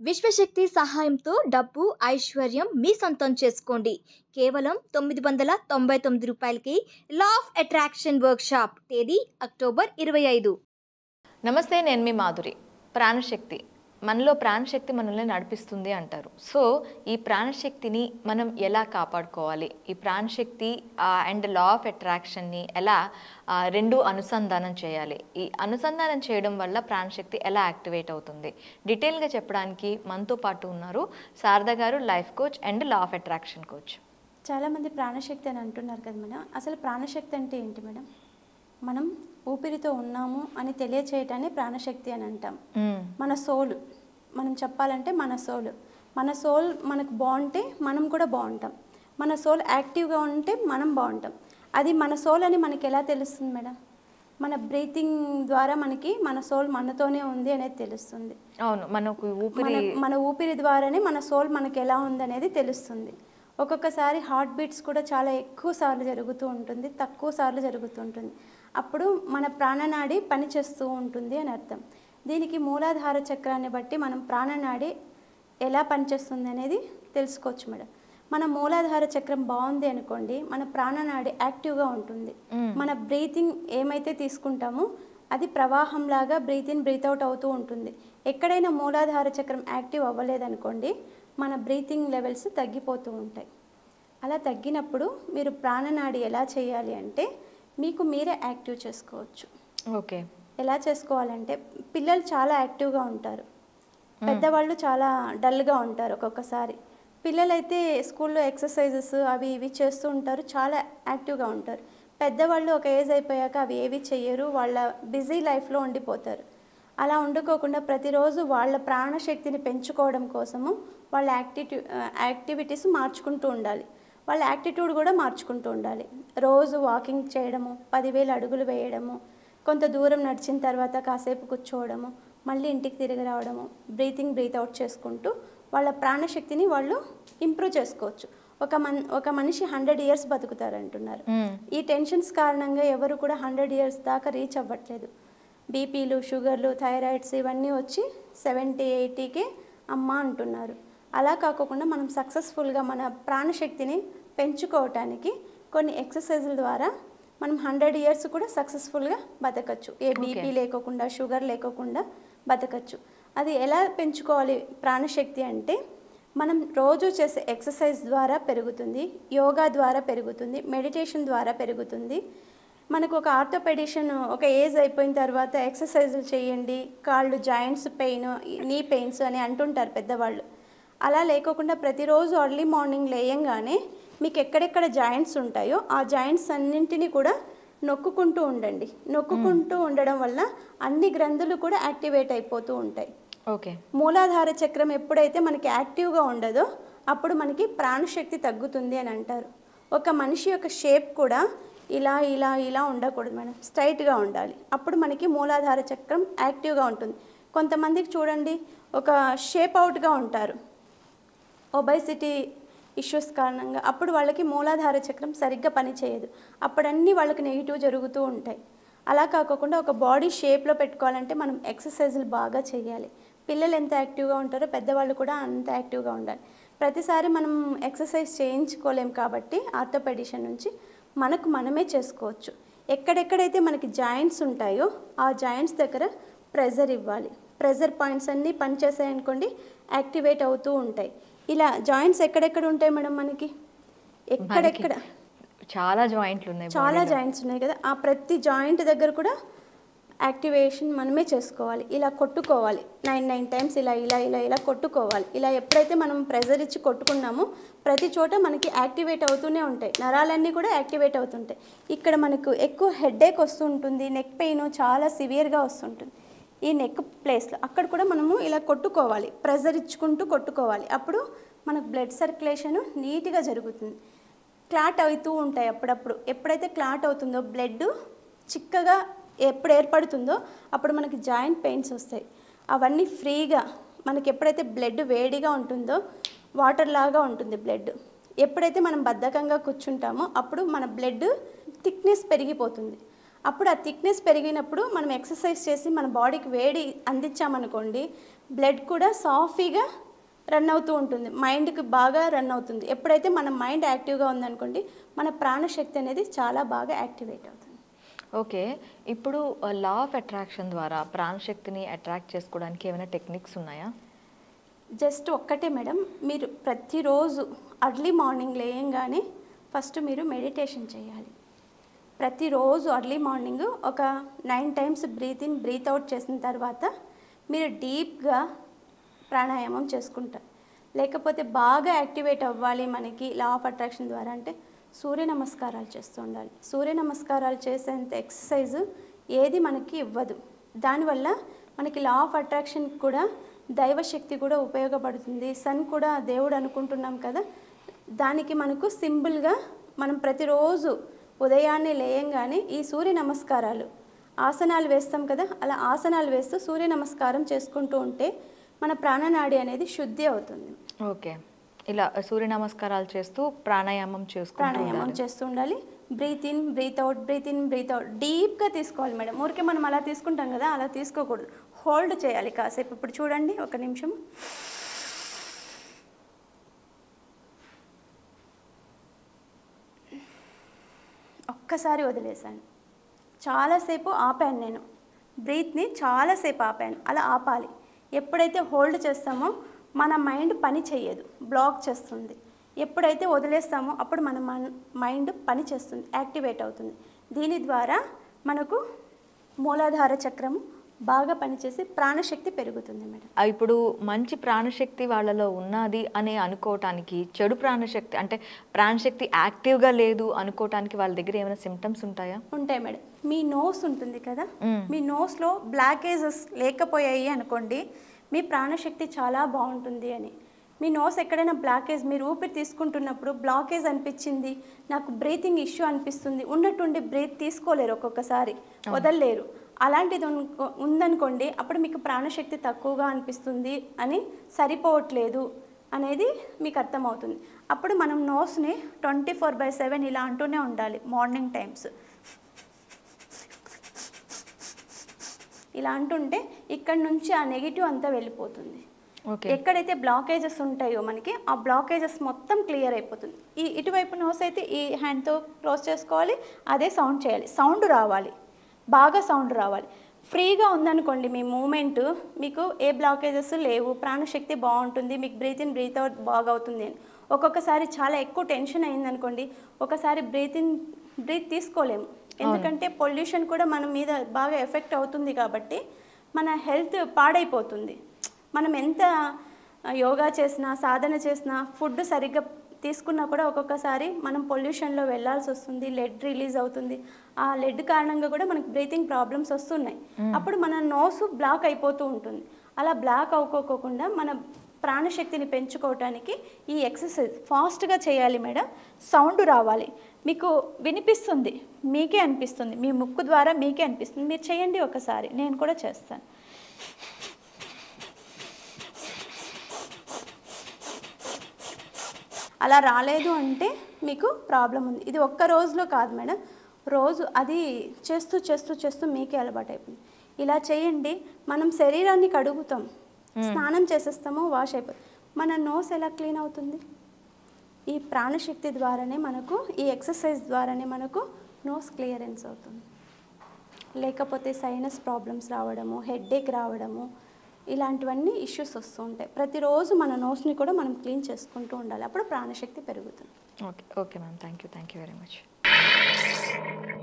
విశ్వశక్తి సహాయంతో డబ్బు ఐశ్వర్యం మీ సొంతం చేసుకోండి. కేవలం తొమ్మిది వందల తొంభై తొమ్మిది రూపాయలకి లా ఆఫ్ అట్రాక్షన్ వర్క్షాప్ తేదీ అక్టోబర్ ఇరవై ఐదు. నమస్తే నేను మీ మాధురి. ప్రాణశక్తి. మనలో ప్రాణశక్తి మనల్ని నడిపిస్తుంది అంటారు. సో ఈ ప్రాణశక్తిని మనం ఎలా కాపాడుకోవాలి? ఈ ప్రాణశక్తి అండ్ లా ఆఫ్ అట్రాక్షన్ని ఎలా రెండు అనుసంధానం చేయాలి? ఈ అనుసంధానం చేయడం వల్ల ప్రాణశక్తి ఎలా యాక్టివేట్ అవుతుంది? డీటెయిల్గా చెప్పడానికి మనతో పాటు ఉన్నారు శారద గారు life coach and law of attraction coach. చాలామంది ప్రాణశక్తి అని అంటున్నారు కదా మేడం. అసలు ప్రాణశక్తి అంటే ఏంటి మేడం? మనం ఊపిరితో ఉన్నాము అని తెలియచేయటాన్ని ప్రాణశక్తి అని అంటాం. మన సోల్ మనం చెప్పాలంటే మన సోల్. మన సోల్ మనకు బాగుంటే మనం కూడా బాగుంటాం. మన సోల్ యాక్టివ్గా ఉంటే మనం బాగుంటాం. అది మన సోల్ అని మనకి ఎలా తెలుస్తుంది మేడం? మన బ్రీతింగ్ ద్వారా మనకి మన సోల్ మనతోనే ఉంది అనేది తెలుస్తుంది. అవును మనకు ఊపిరి మన ఊపిరి ద్వారానే మన సోల్ మనకి ఎలా ఉందనేది తెలుస్తుంది. ఒక్కొక్కసారి హార్ట్ బీట్స్ కూడా చాలా ఎక్కువ సార్లు జరుగుతూ ఉంటుంది తక్కువ సార్లు జరుగుతూ ఉంటుంది. అప్పుడు మన ప్రాణనాడి పనిచేస్తూ ఉంటుంది అని అర్థం. దీనికి మూలాధార చక్రాన్ని బట్టి మనం ప్రాణనాడి ఎలా పనిచేస్తుంది అనేది తెలుసుకోవచ్చు మేడం. మన మూలాధార చక్రం బాగుంది అనుకోండి మన ప్రాణనాడి యాక్టివ్గా ఉంటుంది. మన బ్రీతింగ్ ఏమైతే తీసుకుంటామో అది ప్రవాహంలాగా బ్రీత్ ఇన్ బ్రీత్ అవుట్ అవుతూ ఉంటుంది. ఎక్కడైనా మూలాధార చక్రం యాక్టివ్ అవ్వలేదనుకోండి మన బ్రీతింగ్ లెవెల్స్ తగ్గిపోతూ ఉంటాయి. అలా తగ్గినప్పుడు మీరు ప్రాణనాడి ఎలా చేయాలి అంటే మీకు మీరే యాక్టివ్ చేసుకోవచ్చు. ఓకే. ఎలా చేసుకోవాలంటే పిల్లలు చాలా యాక్టివ్గా ఉంటారు. పెద్దవాళ్ళు చాలా డల్గా ఉంటారు ఒక్కొక్కసారి. పిల్లలైతే స్కూల్లో ఎక్సర్సైజెస్ అవి ఇవి చేస్తూ ఉంటారు చాలా యాక్టివ్గా ఉంటారు. పెద్దవాళ్ళు ఒక ఏజ్ అయిపోయాక అవి ఏవి చెయ్యరు వాళ్ళ బిజీ లైఫ్లో ఉండిపోతారు. అలా ఉండుకోకుండా ప్రతిరోజు వాళ్ళ ప్రాణశక్తిని పెంచుకోవడం కోసము వాళ్ళ యాక్టిట్యూ యాక్టివిటీస్ మార్చుకుంటూ ఉండాలి. వాళ్ళ యాక్టిట్యూడ్ కూడా మార్చుకుంటూ ఉండాలి. రోజు వాకింగ్ చేయడము పదివేల అడుగులు వేయడము కొంత దూరం నడిచిన తర్వాత కాసేపు కూర్చోవడము మళ్ళీ ఇంటికి తిరిగి రావడము బ్రీతింగ్ బ్రీత్ అవుట్ చేసుకుంటూ వాళ్ళ ప్రాణశక్తిని వాళ్ళు ఇంప్రూవ్ చేసుకోవచ్చు. ఒక మన్ ఒక మనిషి హండ్రెడ్ ఇయర్స్ బతుకుతారు అంటున్నారు ఈ టెన్షన్స్ కారణంగా ఎవరు కూడా హండ్రెడ్ ఇయర్స్ దాకా రీచ్ అవ్వట్లేదు. బీపీలు షుగర్లు థైరాయిడ్స్ ఇవన్నీ వచ్చి సెవెంటీ ఎయిటీకి అమ్మ అంటున్నారు. అలా కాకుండా మనం సక్సెస్ఫుల్గా మన ప్రాణశక్తిని పెంచుకోవటానికి కొన్ని ఎక్సర్సైజుల ద్వారా మనం హండ్రెడ్ ఇయర్స్ కూడా సక్సెస్ఫుల్గా బతకచ్చు. ఏ బీపీ లేకోకుండా షుగర్ లేకోకుండా బతకచ్చు. అది ఎలా పెంచుకోవాలి ప్రాణశక్తి అంటే మనం రోజు చేసే ఎక్సర్సైజ్ ద్వారా పెరుగుతుంది యోగా ద్వారా పెరుగుతుంది మెడిటేషన్ ద్వారా పెరుగుతుంది. మనకు ఒక ఆర్థోపెడిషన్ ఒక ఏజ్ అయిపోయిన తర్వాత ఎక్సర్సైజులు చేయండి కాళ్ళు జాయింట్స్ పెయిన్ నీ పెయిన్స్ అని అంటుంటారు పెద్దవాళ్ళు. అలా లేకోకుండా ప్రతిరోజు అర్లీ మార్నింగ్ లేయంగానే మీకు ఎక్కడెక్కడ జాయింట్స్ ఉంటాయో ఆ జాయింట్స్ అన్నింటినీ కూడా నొక్కుకుంటూ ఉండండి. నొక్కుకుంటూ ఉండడం వల్ల అన్ని గ్రంథులు కూడా యాక్టివేట్ అయిపోతూ ఉంటాయి. ఓకే. మూలాధార చక్రం ఎప్పుడైతే మనకి యాక్టివ్గా ఉండదో అప్పుడు మనకి ప్రాణశక్తి తగ్గుతుంది అని అంటారు. ఒక మనిషి యొక్క షేప్ కూడా ఇలా ఇలా ఇలా ఉండకూడదు మేడం. స్ట్రైట్గా ఉండాలి. అప్పుడు మనకి మూలాధార చక్రం యాక్టివ్గా ఉంటుంది. కొంతమందికి చూడండి ఒక షేప్ అవుట్గా ఉంటారు. ఒబైసిటీ ఇష్యూస్ కారణంగా అప్పుడు వాళ్ళకి మూలాధార చక్రం సరిగ్గా పనిచేయదు. అప్పుడన్నీ వాళ్ళకి నెగిటివ్ జరుగుతూ ఉంటాయి. అలా కాకుండా ఒక బాడీ షేప్లో పెట్టుకోవాలంటే మనం ఎక్సర్సైజులు బాగా చేయాలి. పిల్లలు ఎంత యాక్టివ్గా ఉంటారో పెద్దవాళ్ళు కూడా అంత యాక్టివ్గా ఉండాలి. ప్రతిసారి మనం ఎక్సర్సైజ్ చేయించుకోలేం కాబట్టి ఆర్థోపెడిషన్ నుంచి మనకు మనమే చేసుకోవచ్చు. ఎక్కడెక్కడైతే మనకి జాయింట్స్ ఉంటాయో ఆ జాయింట్స్ దగ్గర ప్రెజర్ ఇవ్వాలి. ప్రెజర్ పాయింట్స్ అన్నీ పనిచేసాయనుకోండి యాక్టివేట్ అవుతూ ఉంటాయి. ఇలా జాయింట్స్ ఎక్కడెక్కడ ఉంటాయి మేడం మనకి? ఎక్కడెక్కడ? చాలా జాయింట్లు ఉన్నాయి చాలా జాయింట్స్ ఉన్నాయి కదా. ఆ ప్రతి జాయింట్ దగ్గర కూడా యాక్టివేషన్ మనమే చేసుకోవాలి. ఇలా కొట్టుకోవాలి. నైన్ నైన్ టైమ్స్ ఇలా ఇలా ఇలా ఇలా కొట్టుకోవాలి. ఇలా ఎప్పుడైతే మనం ప్రెజర్ ఇచ్చి కొట్టుకున్నామో ప్రతి చోట మనకి యాక్టివేట్ అవుతూనే ఉంటాయి. నరాలన్నీ కూడా యాక్టివేట్ అవుతుంటాయి. ఇక్కడ మనకు ఎక్కువ హెడేక్ వస్తుంటుంది నెక్ పెయిన్ చాలా సివియర్గా వస్తుంటుంది. ఈ నెక్ ప్లేస్లో అక్కడ కూడా మనము ఇలా కొట్టుకోవాలి. ప్రెజర్ ఇచ్చుకుంటూ కొట్టుకోవాలి. అప్పుడు మనకు బ్లడ్ సర్క్యులేషన్ నీట్గా జరుగుతుంది. క్లాట్ అవుతూ ఉంటాయి అప్పుడప్పుడు. ఎప్పుడైతే క్లాట్ అవుతుందో బ్లడ్ చిక్కగా ఎప్పుడు ఏర్పడుతుందో అప్పుడు మనకి జాయింట్ పెయిన్స్ వస్తాయి. అవన్నీ ఫ్రీగా మనకి ఎప్పుడైతే బ్లడ్ వేడిగా ఉంటుందో వాటర్ లాగా ఉంటుంది బ్లడ్ ఎప్పుడైతే మనం బద్ధకంగా కూర్చుంటామో అప్పుడు మన బ్లడ్ థిక్నెస్ పెరిగిపోతుంది. అప్పుడు ఆ థిక్నెస్ పెరిగినప్పుడు మనం ఎక్సర్సైజ్ చేసి మన బాడీకి వేడి అందించామనుకోండి బ్లడ్ కూడా సాఫీగా రన్ అవుతూ ఉంటుంది. మైండ్కి బాగా రన్ అవుతుంది. ఎప్పుడైతే మన మైండ్ యాక్టివ్గా ఉందనుకోండి మన ప్రాణశక్తి అనేది చాలా బాగా యాక్టివేట్ అవుతుంది. ఓకే. ఇప్పుడు లా ఆఫ్ అట్రాక్షన్ ద్వారా ప్రాణశక్తిని అట్రాక్ట్ చేసుకోవడానికి ఏమైనా టెక్నిక్స్ ఉన్నాయా? జస్ట్ ఒక్కటే మేడం. మీరు ప్రతిరోజు అర్లీ మార్నింగ్ లేయంగానే ఫస్ట్ మీరు మెడిటేషన్ చేయాలి. ప్రతిరోజు అర్లీ మార్నింగ్ ఒక nine times breathe in breathe out చేసిన తర్వాత మీరు డీప్గా ప్రాణాయామం చేసుకుంటారు. లేకపోతే బాగా యాక్టివేట్ అవ్వాలి మనకి లా ఆఫ్ అట్రాక్షన్ ద్వారా అంటే సూర్య నమస్కారాలు చేస్తూ ఉండాలి. సూర్య నమస్కారాలు చేసేంత ఎక్సర్సైజ్ ఏది మనకి ఇవ్వదు. దానివల్ల మనకి లా ఆఫ్ అట్రాక్షన్ కూడా దైవశక్తి కూడా ఉపయోగపడుతుంది. సన్ కూడా దేవుడు అనుకుంటున్నాం కదా దానికి మనకు సింపుల్గా మనం ప్రతిరోజు ఉదయాన్నే లేయంగానే ఈ సూర్య నమస్కారాలు. ఆసనాలు వేస్తాం కదా అలా ఆసనాలు వేస్తూ సూర్య నమస్కారం చేసుకుంటూ ఉంటే మన ప్రాణనాడి అనేది శుద్ధి అవుతుంది. ఓకే. ఇలా సూర్య నమస్కారాలు చేస్తూ ప్రాణాయామం చేసుకుంటూ ప్రాణాయామం. చేస్తూ ఉండాలి. Breathe in breathe out breathe in breathe out. డీప్గా తీసుకోవాలి మేడం. ఊరికే మనం అలా తీసుకుంటాం కదా అలా తీసుకోకూడదు. హోల్డ్ చేయాలి కాసేపు. ఇప్పుడు చూడండి ఒక నిమిషం. ఒక్కసారి వదిలేశాను. చాలాసేపు ఆపాను నేను. బ్రీత్ని చాలాసేపు ఆపాను. అలా ఆపాలి. ఎప్పుడైతే హోల్డ్ చేస్తామో మన మైండ్ పని చేయదు బ్లాక్ చేస్తుంది. ఎప్పుడైతే వదిలేస్తామో అప్పుడు మన మైండ్ పని చేస్తుంది. యాక్టివేట్ అవుతుంది. దీని ద్వారా మనకు మూలాధార చక్రము బాగా పనిచేసి ప్రాణశక్తి పెరుగుతుంది మేడం. ఇప్పుడు మంచి ప్రాణశక్తి వాళ్ళలో ఉన్నది అని అనుకోవటానికి చెడు ప్రాణశక్తి అంటే ప్రాణశక్తి యాక్టివ్గా లేదు అనుకోవటానికి వాళ్ళ దగ్గర ఏమైనా సిమ్టమ్స్ ఉంటాయా? ఉంటాయి మేడం. మీ నోస్ ఉంటుంది కదా. మీ నోస్లో బ్లాకేజెస్ లేకపోయాయి అనుకోండి మీ ప్రాణశక్తి చాలా బాగుంటుంది అని. మీ నోస్ ఎక్కడైనా బ్లాకేజ్ మీరు ఊపిరి తీసుకుంటున్నప్పుడు బ్లాకేజ్ అనిపించింది నాకు బ్రీతింగ్ ఇష్యూ అనిపిస్తుంది ఉన్నట్టుండి బ్రీత్ తీసుకోలేరు ఒక్కొక్కసారి వదలలేరు. అలాంటిది ఉందనుకోండి అప్పుడు మీకు ప్రాణశక్తి తక్కువగా అనిపిస్తుంది అని సరిపోవట్లేదు అనేది మీకు అర్థమవుతుంది. అప్పుడు మనం నోస్ని ట్వంటీ ఫోర్ బై సెవెన్ ఇలా అంటూనే ఉండాలి మార్నింగ్ టైమ్స్. ఇలా అంటుంటే ఇక్కడ నుంచి ఆ నెగిటివ్ అంతా వెళ్ళిపోతుంది. ఎక్కడైతే బ్లాకేజెస్ ఉంటాయో మనకి ఆ బ్లాకేజెస్ మొత్తం క్లియర్ అయిపోతుంది. ఈ ఇటువైపు నోస్ అయితే ఈ హ్యాండ్తో క్లోజ్ చేసుకోవాలి అదే సౌండ్ చేయాలి. సౌండ్ రావాలి. బాగా సౌండ్ రావాలి. ఫ్రీగా ఉందనుకోండి మీ మూమెంట్ మీకు ఏ బ్లాకేజెస్ లేవు ప్రాణశక్తి బాగుంటుంది మీకు బ్రీత్ ఇన్ బ్రీత్ అవుట్ బాగా అవుతుంది అని ఒక్కొక్కసారి చాలా ఎక్కువ టెన్షన్ అయిందనుకోండి ఒకసారి బ్రీత్ ఇన్ బ్రీత్ తీసుకోలేము. ఎందుకంటే పొల్యూషన్ కూడా మన మీద బాగా ఎఫెక్ట్ అవుతుంది కాబట్టి మన హెల్త్ పాడైపోతుంది. మనం ఎంత యోగా చేసినా సాధన చేసినా ఫుడ్ సరిగ్గా తీసుకున్నా కూడా ఒక్కొక్కసారి మనం పొల్యూషన్లో వెళ్ళాల్సి వస్తుంది లెడ్ రిలీజ్ అవుతుంది. ఆ లెడ్ కారణంగా కూడా మనకు బ్రీతింగ్ ప్రాబ్లమ్స్ వస్తున్నాయి. అప్పుడు మన నోసు బ్లాక్ అయిపోతూ ఉంటుంది. అలా బ్లాక్ అవ్వకోకుండా మన ప్రాణశక్తిని పెంచుకోవటానికి ఈ ఎక్సర్సైజ్ ఫాస్ట్గా చేయాలి మేడం. సౌండ్ రావాలి. మీకు వినిపిస్తుంది మీకే అనిపిస్తుంది. మీ ముక్కు ద్వారా మీకే అనిపిస్తుంది. మీరు చేయండి ఒకసారి నేను కూడా చేస్తాను. అలా రాలేదు అంటే మీకు ప్రాబ్లం ఉంది. ఇది ఒక్క రోజులో కాదు మేడం. రోజు అది చేస్తూ చేస్తూ చేస్తూ మీకే అలవాటు అయిపోయింది ఇలా చేయండి. మనం శరీరాన్ని కడుగుతాం. స్నానం చేసేస్తాము వాష్ అయిపోతుంది. మన నోస్ ఎలా క్లీన్ అవుతుంది? ఈ ప్రాణశక్తి ద్వారానే మనకు ఈ ఎక్సర్సైజ్ ద్వారానే మనకు నోస్ క్లియరెన్స్ అవుతుంది. లేకపోతే సైనస్ ప్రాబ్లమ్స్ రావడము హెడ్ఏక్ రావడము ఇలాంటివన్నీ ఇష్యూస్ వస్తూ ఉంటాయి. ప్రతిరోజు మన నోస్ని కూడా మనం క్లీన్ చేసుకుంటూ ఉండాలి. అప్పుడు ప్రాణశక్తి పెరుగుతుంది. Okay. Okay ma'am. Thank you thank you very much.